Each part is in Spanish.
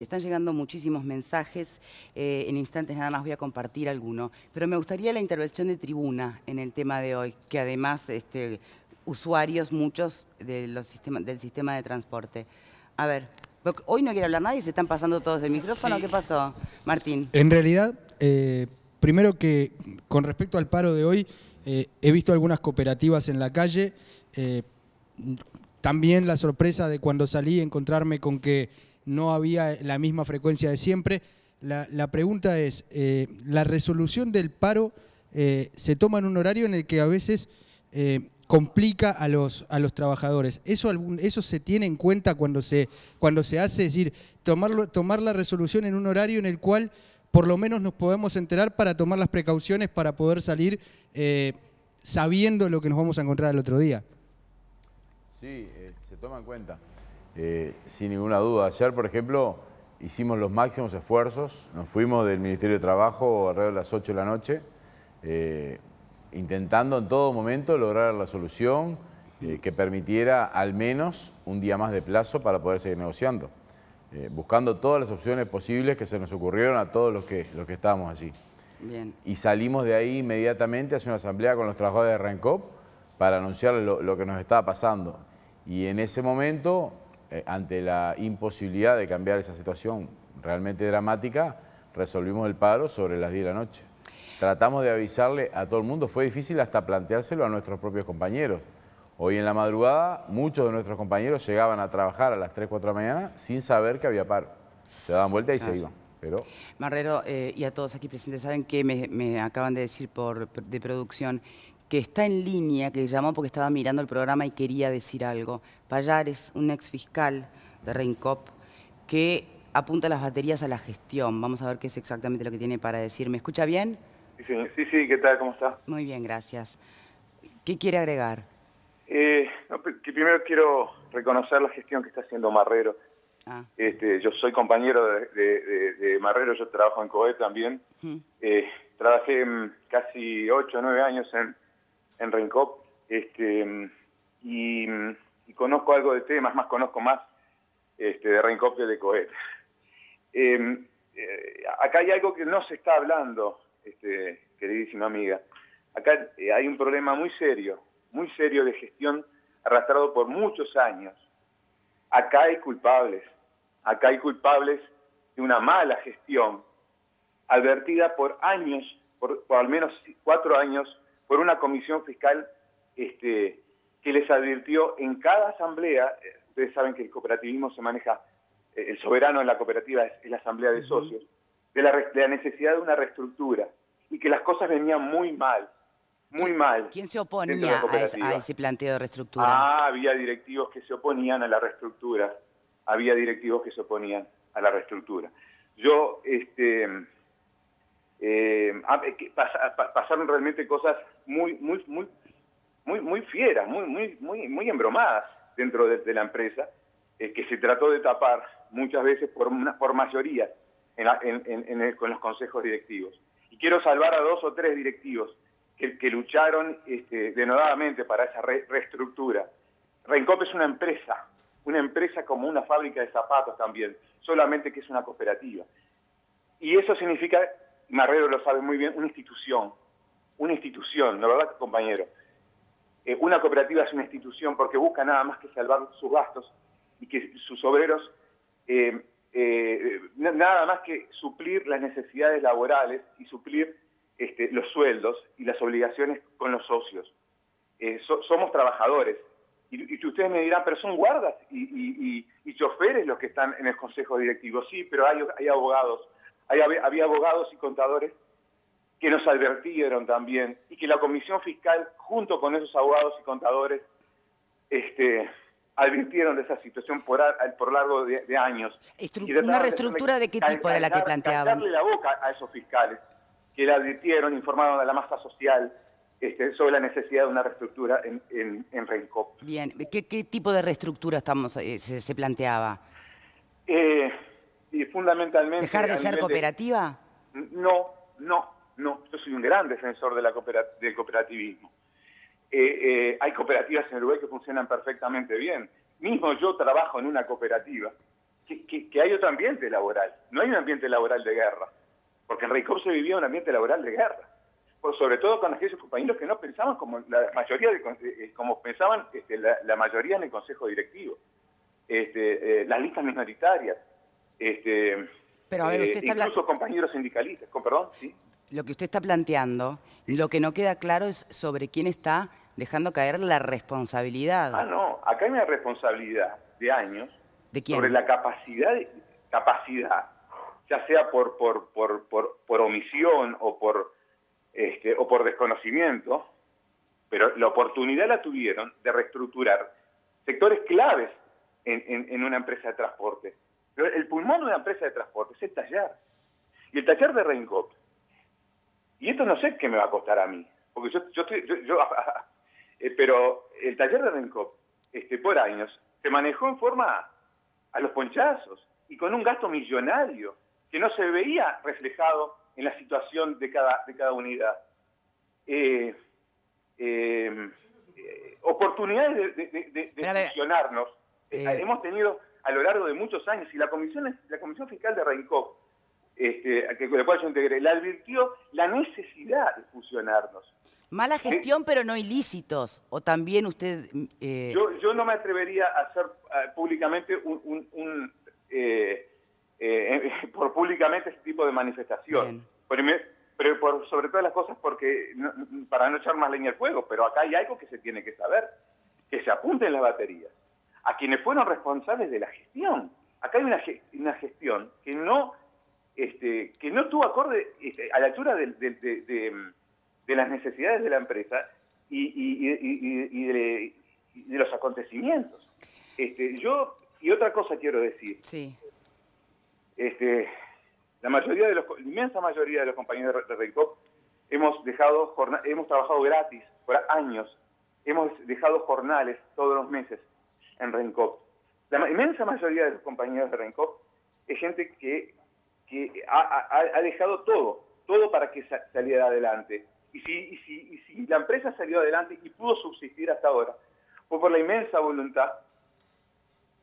Están llegando muchísimos mensajes, eh, en instantes nada más voy a compartir alguno, pero me gustaría la intervención de Tribuna en el tema de hoy, que además este, usuarios muchos de los del sistema de transporte. A ver, hoy no quiere hablar nadie, se están pasando todos el micrófono, ¿qué pasó, Martín? En realidad, eh, primero que con respecto al paro de hoy, eh, he visto algunas cooperativas en la calle, también la sorpresa de cuando salí encontrarme con que no había la misma frecuencia de siempre. La, pregunta es, eh, ¿la resolución del paro eh, se toma en un horario en el que a veces eh, complica a los, a los trabajadores? ¿Eso, ¿Eso se tiene en cuenta cuando se, cuando se hace? Es decir, tomarlo, tomar la resolución en un horario en el cual por lo menos nos podemos enterar para tomar las precauciones para poder salir sabiendo lo que nos vamos a encontrar el otro día. Sí, se toma en cuenta. Eh, sin ninguna duda. Ayer, por ejemplo, hicimos los máximos esfuerzos, nos fuimos del Ministerio de Trabajo alrededor de las 8 de la noche, eh, intentando en todo momento lograr la solución eh, que permitiera al menos un día más de plazo para poder seguir negociando, buscando todas las opciones posibles que se nos ocurrieron a todos los que, los que estábamos allí. Y salimos de ahí inmediatamente hacia una asamblea con los trabajadores de RENCOP para anunciar lo, lo que nos estaba pasando. Y en ese momento eh, ante la imposibilidad de cambiar esa situación realmente dramática, resolvimos el paro sobre las 10 de la noche. Tratamos de avisarle a todo el mundo, fue difícil hasta planteárselo a nuestros propios compañeros. Hoy en la madrugada muchos de nuestros compañeros llegaban a trabajar a las 3, 4 de la mañana sin saber que había paro. Se daban vuelta y se iban. Pero... Marrero, eh, y a todos aquí presentes, saben que me, acaban de decir por, de producción que está en línea, que llamó porque estaba mirando el programa y quería decir algo. Payares, un ex fiscal de Reincop, que apunta las baterías a la gestión. Vamos a ver qué es exactamente lo que tiene para decir. ¿Me escucha bien? Sí, sí, ¿qué tal? ¿Cómo está? Muy bien, gracias. ¿Qué quiere agregar? Eh, que primero quiero reconocer la gestión que está haciendo Marrero. Ah. Este, yo soy compañero de, Marrero, yo trabajo en COE también. Eh, trabajé casi 8 o 9 años en, en Rencop, este, y, conozco algo de temas, más conozco más este, de Rencop que de Coet. Em, eh, acá hay algo que no se está hablando, este, queridísima amiga. Acá eh, hay un problema muy serio, muy serio de gestión arrastrado por muchos años. Acá hay culpables, acá hay culpables de una mala gestión, advertida por años, por al menos cuatro años, por una comisión fiscal este, que les advirtió en cada asamblea, eh, ustedes saben que el cooperativismo se maneja, eh, el soberano en la cooperativa es, la asamblea de socios, de la, necesidad de una reestructura y que las cosas venían muy mal, muy mal. ¿Quién se oponía a, ese planteo de reestructura? Ah, había directivos que se oponían a la reestructura, había directivos que se oponían a la reestructura. Yo, este, eh, pasaron realmente cosas muy, muy, muy, muy, muy fieras, muy, muy, muy, muy embromadas dentro de, la empresa, eh, que se trató de tapar muchas veces por, una, por mayoría con los consejos directivos. Y quiero salvar a dos o tres directivos que, lucharon este, denodadamente para esa reestructura. Rencop es una empresa, una empresa como una fábrica de zapatos también, solamente que es una cooperativa. Y eso significa Marrero lo sabe muy bien, una institución, una institución, la verdad, compañero. Eh, una cooperativa es una institución porque busca nada más que salvar sus gastos y que sus obreros, eh, eh, nada más que suplir las necesidades laborales y suplir este, los sueldos y las obligaciones con los socios. somos trabajadores. Y, ustedes me dirán, pero son guardas y, y, choferes los que están en el consejo directivo. Sí, pero hay, hay abogados, había, abogados y contadores que nos advirtieron también y que la Comisión Fiscal, junto con esos abogados y contadores, este, advirtieron de esa situación por, por largo de, años. ¿Una reestructura de, qué tipo era la que planteaban? darle la boca a esos fiscales que le advirtieron, informaron a la masa social este, sobre la necesidad de una reestructura en, en, en Rencop. Bien, ¿qué, tipo de reestructura estamos, eh, se, planteaba? Eh, y fundamentalmente... ¿Dejar de ser cooperativa? no, no, no. Yo soy un gran defensor de la del cooperativismo. Eh, eh, hay cooperativas en Uruguay que funcionan perfectamente bien. Mismo yo trabajo en una cooperativa que, hay otro ambiente laboral. No hay un ambiente laboral de guerra, porque en Reicop se vivía un ambiente laboral de guerra. Por, sobre todo con aquellos compañeros que no pensaban como la mayoría de, eh, como pensaban este, la, mayoría en el consejo directivo. Este, eh, las listas minoritarias, este, Pero a ver, usted está incluso compañeros sindicalistas, con perdón, sí. Lo que usted está planteando, lo que no queda claro es sobre quién está dejando caer la responsabilidad. Ah, no, acá hay una responsabilidad de años ¿De quién? sobre la capacidad, capacidad ya sea por, por, por, por, omisión o por, este, o por desconocimiento, pero la oportunidad la tuvieron de reestructurar sectores claves en, en, una empresa de transporte. Pero el pulmón de una empresa de transporte es el taller. Y el taller de Reincop. Y esto no sé qué me va a costar a mí, porque yo, yo, estoy, yo, eh, pero el taller de Reincop, este, por años, se manejó en forma a los ponchazos y con un gasto millonario que no se veía reflejado en la situación de cada, de cada unidad. Eh, eh, oportunidades de, de, funcionarnos eh, hemos tenido a lo largo de muchos años y la comisión la comisión fiscal de Reincop este, que con la cual yo integré, le advirtió la necesidad de fusionarnos. Mala gestión, pero no ilícitos. O también usted... Yo, yo no me atrevería a hacer públicamente un, eh, por públicamente ese tipo de manifestación. Pero, por, sobre todas las cosas porque para no echar más leña al fuego, pero acá hay algo que se tiene que saber, que se apunten las baterías a quienes fueron responsables de la gestión. Acá hay una, una gestión que no este, que no tuvo acorde este, a la altura de, de, las necesidades de la empresa y, y, de, los acontecimientos. Este, yo, y otra cosa quiero decir. Sí. Este, la mayoría de los, inmensa mayoría de los compañeros de Reicop hemos dejado hemos trabajado gratis por años, hemos dejado jornales todos los meses en Rencop. La inmensa mayoría de los compañeros de Rencop es gente que, que ha, dejado todo, todo para que saliera adelante. Y si, y, si, y si la empresa salió adelante y pudo subsistir hasta ahora, fue por la inmensa voluntad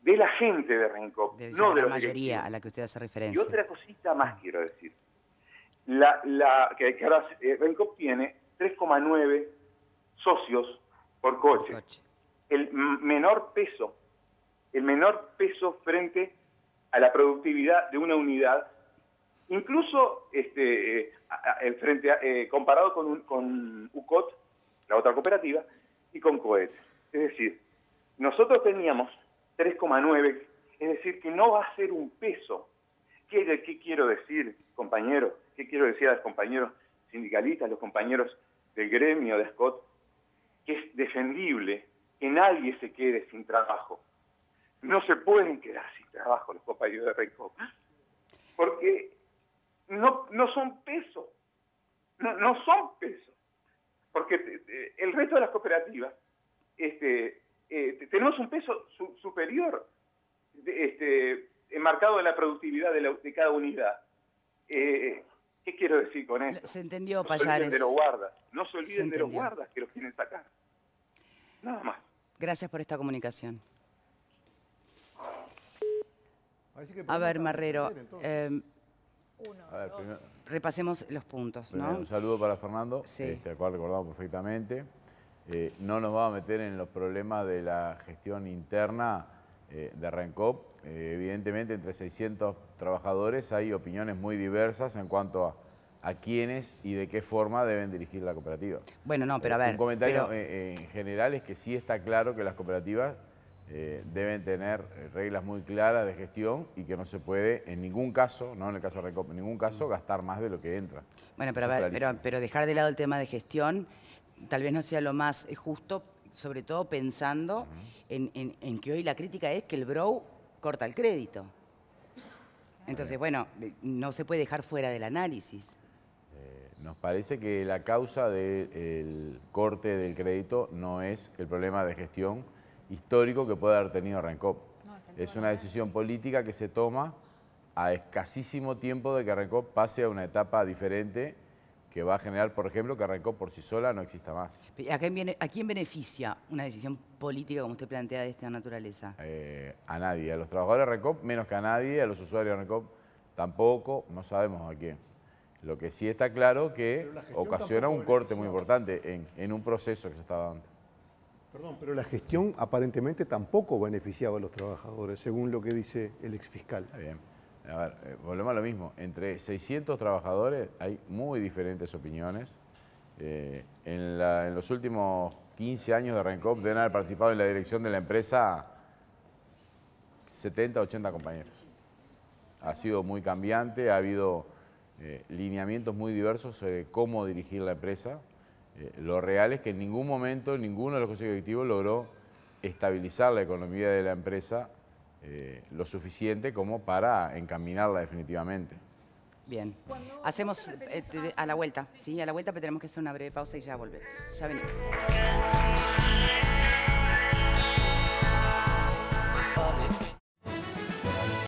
de la gente de Rencop, no de la mayoría a la que usted hace referencia. Y otra cosita más quiero decir. La, la, que, ahora eh, Rencop tiene 3,9 socios por coche. El menor peso, el menor peso frente a la productividad de una unidad, incluso este, eh, frente eh, comparado con, con UCOT, la otra cooperativa, y con COET. Es decir, nosotros teníamos 3,9, es decir, que no va a ser un peso. ¿Qué, ¿Qué quiero decir, compañeros? ¿Qué quiero decir a los compañeros sindicalistas, los compañeros del gremio de Scott? Que es defendible que nadie se quede sin trabajo. No se pueden quedar sin trabajo los compañeros de Recop, porque no, no son pesos, no, no son pesos, porque eh, el resto de las cooperativas este, eh, tenemos un peso superior este, enmarcado en la productividad de, cada unidad. Eh, ¿Qué quiero decir con esto? Se entendió, no Se olviden de los guardas. No se olviden de los guardas que los quieren sacar. Nada más. Gracias por esta comunicación. A ver, Marrero. Em, repasemos los puntos. Un saludo para Fernando, este, al cual recordamos perfectamente. Eh, no nos va a meter en los problemas de la gestión interna eh, de Rencop. Eh, evidentemente, entre 600 trabajadores hay opiniones muy diversas en cuanto a, a quiénes y de qué forma deben dirigir la cooperativa. Bueno, no, pero a ver... Un comentario en general es que sí está claro que las cooperativas deben tener reglas muy claras de gestión y que no se puede en ningún caso, no en el caso de Rencop, en ningún caso gastar más de lo que entra. Bueno, pero, ver, pero, pero dejar de lado el tema de gestión tal vez no sea lo más eh, justo, sobre todo pensando en, que hoy la crítica es que el Bro corta el crédito. Entonces, bueno, eh, no se puede dejar fuera del análisis. Eh, nos parece que la causa del corte del crédito no es el problema de gestión histórico que puede haber tenido Rencop. es una decisión política que se toma a escasísimo tiempo de que Rencop pase a una etapa diferente que va a generar, por ejemplo, que arrancó por sí sola no exista más. ¿A quién, ¿A quién beneficia una decisión política como usted plantea de esta naturaleza? Eh, a nadie, a los trabajadores de RECOP menos que a nadie, a los usuarios de RECOP tampoco, no sabemos a quién. Lo que sí está claro que ocasiona un corte muy importante en, un proceso que se está dando. Perdón, pero la gestión aparentemente tampoco beneficiaba a los trabajadores, según lo que dice el exfiscal. Está bien. A ver, eh, volvemos a lo mismo. Entre 600 trabajadores hay muy diferentes opiniones. Eh, en, los últimos 15 años de Rencop deben haber participado en la dirección de la empresa 70, 80 compañeros. Ha sido muy cambiante, ha habido eh, lineamientos muy diversos sobre cómo dirigir la empresa. Lo real es que en ningún momento ninguno de los consejos directivos logró estabilizar la economía de la empresa eh, lo suficiente como para encaminarla definitivamente. Bien. Hacemos eh, a la vuelta, ¿sí? A la vuelta, pero tenemos que hacer una breve pausa y ya volvemos. Ya venimos.